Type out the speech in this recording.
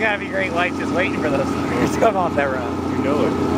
Gotta be great lights just waiting for those to come off that road. You know it.